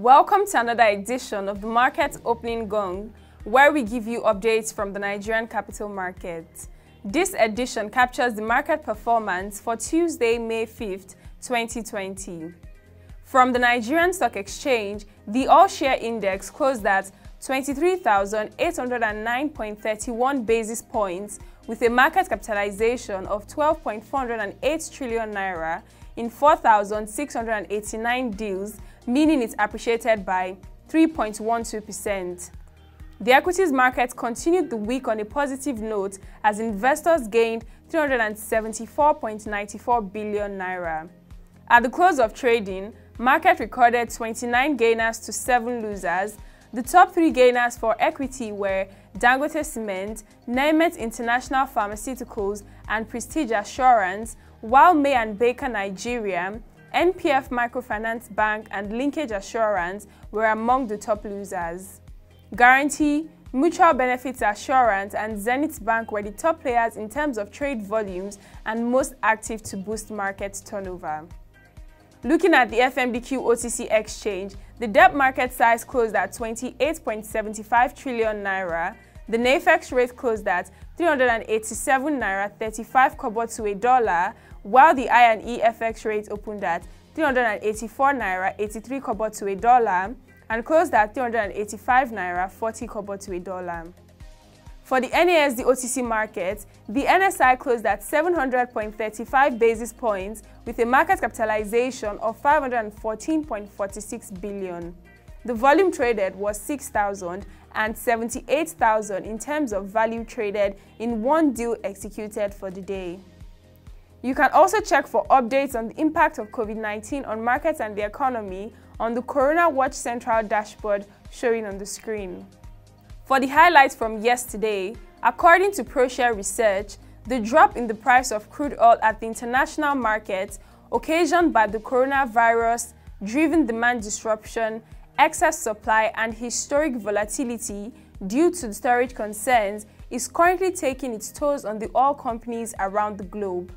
Welcome to another edition of the Market Opening Gong, where we give you updates from the Nigerian capital market. This edition captures the market performance for Tuesday, May 5th, 2020. From the Nigerian Stock Exchange, the All-Share Index closed at 23,809.31 basis points with a market capitalization of 12.408 trillion naira in 4,689 deals, meaning it's appreciated by 3.12%. The equities market continued the week on a positive note as investors gained 374.94 billion naira. At the close of trading, market recorded 29 gainers to 7 losers. The top three gainers for equity were Dangote Cement, Neimeth International Pharmaceuticals, and Prestige Assurance, while May and Baker Nigeria, NPF Microfinance Bank, and Linkage Assurance were among the top losers. Guaranty, Mutual Benefits Assurance, and Zenith Bank were the top players in terms of trade volumes and most active to boost market turnover. Looking at the FMDQ OTC exchange, the debt market size closed at 28.75 trillion naira. The NAFEX rate closed at 387 naira 35 kobo to a dollar, while the I&E FX rate opened at 384 naira 83 kobo to a dollar and closed at 385 naira 40 kobo to a dollar. For the NASD OTC market, the NSI closed at 700.35 basis points with a market capitalization of 514.46 billion. The volume traded was 6,000 and 78,000 in terms of value traded in one deal executed for the day. You can also check for updates on the impact of COVID-19 on markets and the economy on the Corona Watch Central dashboard showing on the screen. For the highlights from yesterday, according to ProShare Research, the drop in the price of crude oil at the international market occasioned by the coronavirus-driven demand disruption, excess supply and historic volatility due to storage concerns is currently taking its toll on the oil companies around the globe.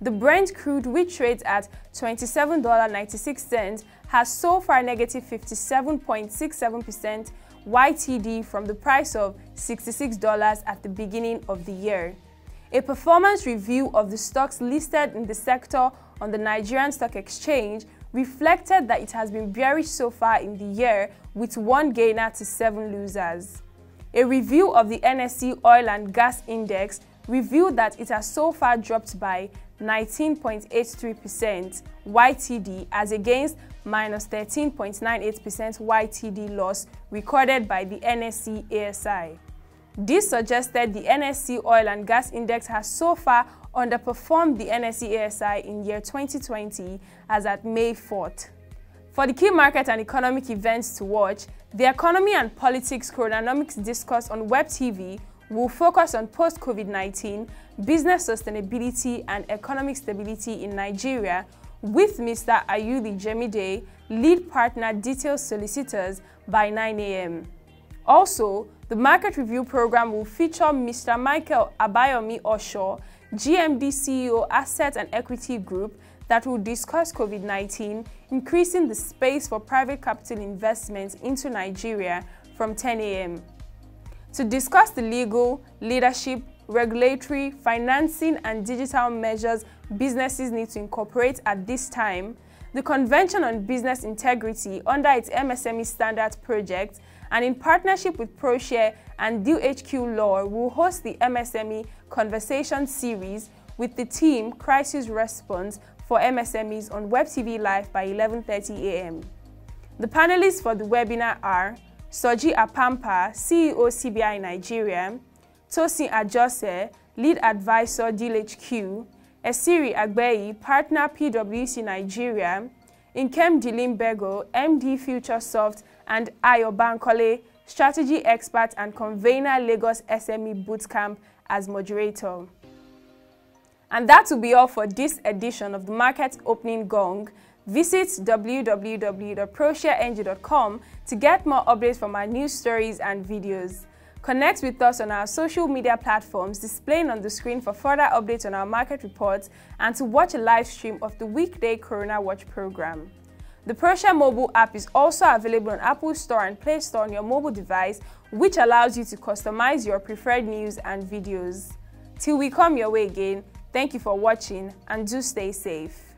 The Brent crude, which trades at $27.96, has so far negative 57.67% YTD from the price of $66 at the beginning of the year. A performance review of the stocks listed in the sector on the Nigerian Stock Exchange reflected that it has been bearish so far in the year with one gainer to seven losers. A review of the NSE Oil and Gas Index revealed that it has so far dropped by 19.83% YTD as against minus 13.98% YTD loss recorded by the NSE ASI. This suggested the NSE Oil and Gas Index has so far underperformed the NSE ASI in year 2020 as at May 4th. For the key market and economic events to watch, the Economy and Politics Chrononomics discourse on Web TV will focus on post-COVID-19, business sustainability and economic stability in Nigeria with Mr. Ayuli Jemide, lead partner detail solicitors by 9 a.m. Also, the market review program will feature Mr. Michael Abayomi Osho, GMD CEO Asset and Equity Group that will discuss COVID-19, increasing the space for private capital investments into Nigeria from 10 a.m. To discuss the legal, leadership, regulatory, financing and digital measures businesses need to incorporate at this time, the Convention on Business Integrity under its MSME Standards project and in partnership with ProShare and DealHQ Law will host the MSME Conversation Series with the team Crisis Response for MSMEs on Web TV Live by 11.30 a.m. The panelists for the webinar are Soji Apampa, CEO CBI Nigeria, Tosin Ajose, Lead Advisor DealHQ, Esiri Agbeyi, Partner PwC Nigeria, Inkem Dilimbego, MD FutureSoft, and Ayo Bankole, Strategy Expert and Convener Lagos SME Bootcamp as moderator. And that will be all for this edition of the Market Opening Gong. Visit www.proshareng.com to get more updates from our news stories and videos. Connect with us on our social media platforms displaying on the screen for further updates on our market reports and to watch a live stream of the weekday Corona Watch program. The ProShare mobile app is also available on Apple Store and Play Store on your mobile device, which allows you to customize your preferred news and videos. Till we come your way again, thank you for watching and do stay safe.